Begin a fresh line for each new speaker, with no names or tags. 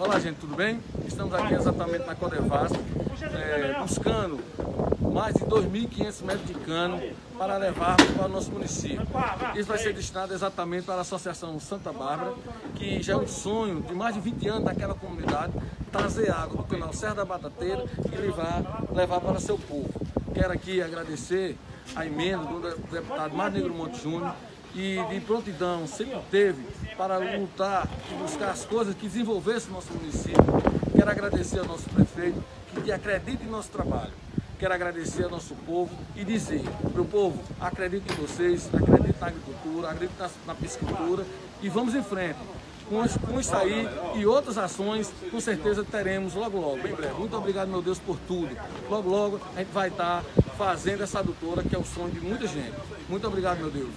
Olá, gente, tudo bem? Estamos aqui exatamente na Codevasf, é, buscando mais de 2.500 metros de cano para levar para o nosso município. Isso vai ser destinado exatamente para a Associação Santa Bárbara, que já é um sonho de mais de 20 anos daquela comunidade, trazer água do canal Serra da Batateira e levar, levar para seu povo. Quero aqui agradecer a emenda do deputado Mar Negro Monte Júnior e de prontidão sempre teve para lutar e buscar as coisas que desenvolvessem o nosso município. Quero agradecer ao nosso prefeito que acredita em nosso trabalho. Quero agradecer ao nosso povo e dizer, meu povo, acredito em vocês, acredito na agricultura, acredito na, na piscicultura e vamos em frente. Com, com isso aí e outras ações, com certeza teremos logo logo, bem breve. Muito obrigado, meu Deus, por tudo. Logo logo a gente vai estar fazendo essa adutora, que é o sonho de muita gente. Muito obrigado, meu Deus.